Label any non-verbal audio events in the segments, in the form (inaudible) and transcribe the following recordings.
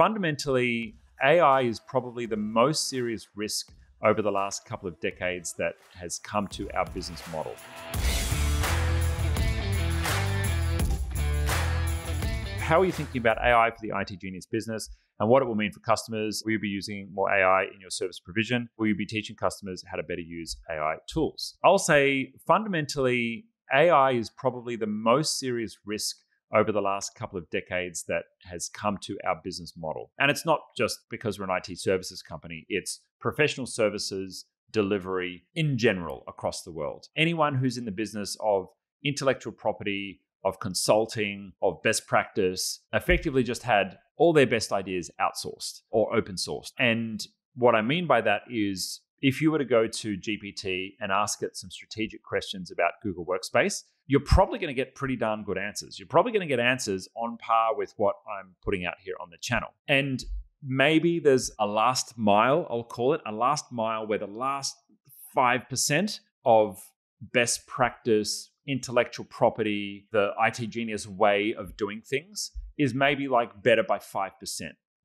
fundamentally, AI is probably the most serious risk over the last couple of decades that has come to our business model. How are you thinking about AI for the IT Genius business and what it will mean for customers? Will you be using more AI in your service provision? Will you be teaching customers how to better use AI tools? I'll say fundamentally, AI is probably the most serious risk over the last couple of decades that has come to our business model. And it's not just because we're an IT services company, it's professional services delivery in general across the world. Anyone who's in the business of intellectual property, of consulting, of best practice, effectively just had all their best ideas outsourced or open sourced. And what I mean by that is if you were to go to GPT and ask it some strategic questions about Google Workspace, you're probably going to get pretty darn good answers. You're probably going to get answers on par with what I'm putting out here on the channel. And maybe there's a last mile, I'll call it a last mile, where the last 5% of best practice, intellectual property, the IT genius way of doing things is maybe like better by 5%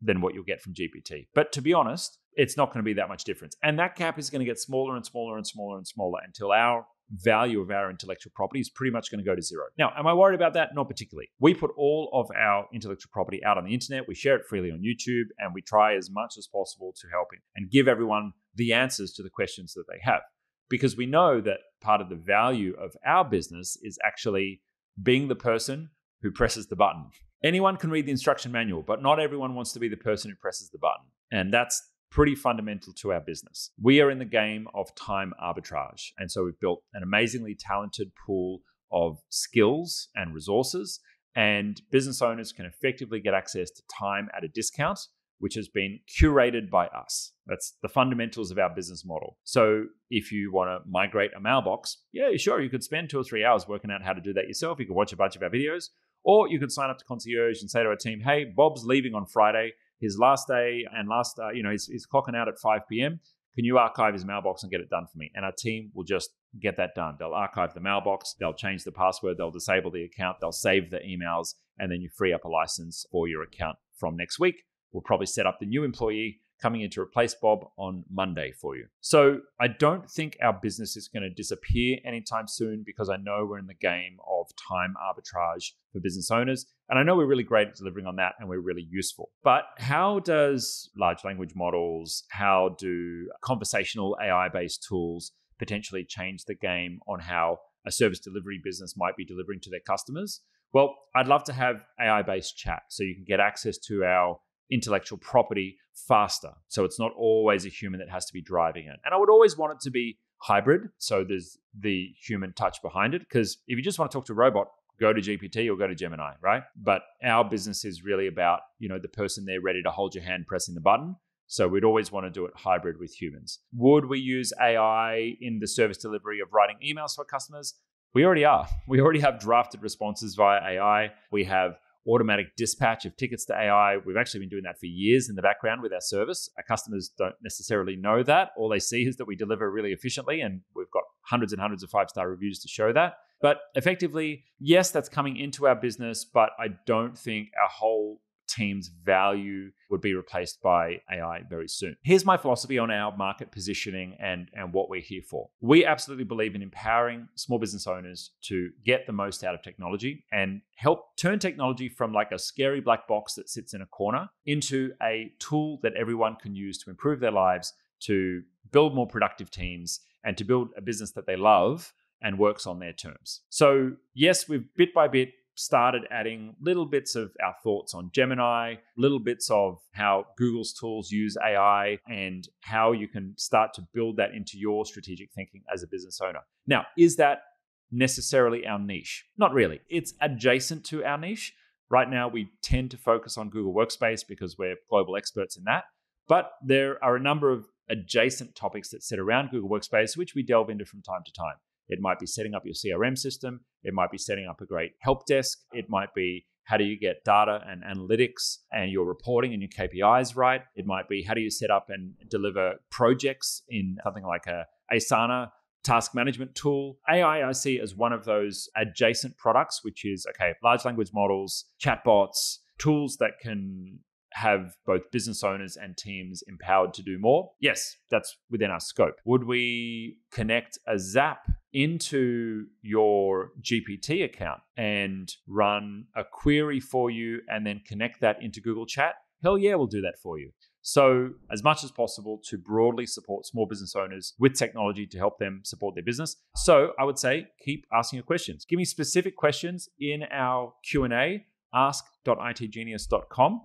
than what you'll get from GPT. But to be honest, it's not going to be that much difference. And that gap is going to get smaller and smaller and smaller and smaller until our value of our intellectual property is pretty much going to go to zero. Now, am I worried about that? Not particularly. We put all of our intellectual property out on the internet, we share it freely on YouTube, and we try as much as possible to help and give everyone the answers to the questions that they have. Because we know that part of the value of our business is actually being the person who presses the button. Anyone can read the instruction manual, but not everyone wants to be the person who presses the button. And that's pretty fundamental to our business. We are in the game of time arbitrage. And so we've built an amazingly talented pool of skills and resources. And business owners can effectively get access to time at a discount, which has been curated by us. That's the fundamentals of our business model. So if you want to migrate a mailbox, yeah, sure, you could spend two or three hours working out how to do that yourself. You could watch a bunch of our videos, or you could sign up to Concierge and say to our team, hey, Bob's leaving on Friday his last day and last, uh, you know, he's, he's clocking out at 5 p.m. Can you archive his mailbox and get it done for me? And our team will just get that done. They'll archive the mailbox, they'll change the password, they'll disable the account, they'll save the emails, and then you free up a license for your account from next week. We'll probably set up the new employee coming in to replace Bob on Monday for you. So I don't think our business is going to disappear anytime soon because I know we're in the game of time arbitrage for business owners. And I know we're really great at delivering on that and we're really useful. But how does large language models, how do conversational AI based tools potentially change the game on how a service delivery business might be delivering to their customers? Well, I'd love to have AI based chat so you can get access to our intellectual property faster. So it's not always a human that has to be driving it. And I would always want it to be hybrid. So there's the human touch behind it. Because if you just want to talk to a robot, go to GPT or go to Gemini, right? But our business is really about, you know, the person there ready to hold your hand pressing the button. So we'd always want to do it hybrid with humans. Would we use AI in the service delivery of writing emails for customers? We already are. (laughs) We already have drafted responses via AI. We have automatic dispatch of tickets to AI. We've actually been doing that for years in the background with our service. Our customers don't necessarily know that. All they see is that we deliver really efficiently, and we've got hundreds and hundreds of five star reviews to show that. But effectively, yes, that's coming into our business, but I don't think our whole team's value would be replaced by AI very soon. Here's my philosophy on our market positioning and, and what we're here for. We absolutely believe in empowering small business owners to get the most out of technology and help turn technology from like a scary black box that sits in a corner into a tool that everyone can use to improve their lives, to build more productive teams, and to build a business that they love and works on their terms. So, yes, we've bit by bit started adding little bits of our thoughts on Gemini, little bits of how Google's tools use AI, and how you can start to build that into your strategic thinking as a business owner. Now, is that necessarily our niche? Not really. It's adjacent to our niche. Right now, we tend to focus on Google Workspace because we're global experts in that. But there are a number of adjacent topics that sit around Google Workspace, which we delve into from time to time. It might be setting up your CRM system. It might be setting up a great help desk. It might be how do you get data and analytics and your reporting and your KPIs right? It might be how do you set up and deliver projects in something like a Asana task management tool. AI I see as one of those adjacent products, which is okay, large language models, chatbots, tools that can have both business owners and teams empowered to do more? Yes, that's within our scope. Would we connect a Zap into your GPT account and run a query for you and then connect that into Google Chat? Hell yeah, we'll do that for you. So, as much as possible to broadly support small business owners with technology to help them support their business. So, I would say keep asking your questions. Give me specific questions in our Q&A, ask.itgenius.com,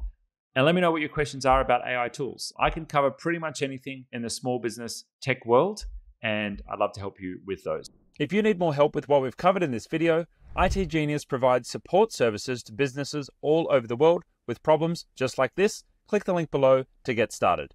and let me know what your questions are about AI tools. I can cover pretty much anything in the small business tech world, and I'd love to help you with those. If you need more help with what we've covered in this video, IT Genius provides support services to businesses all over the world with problems just like this click the link below to get started.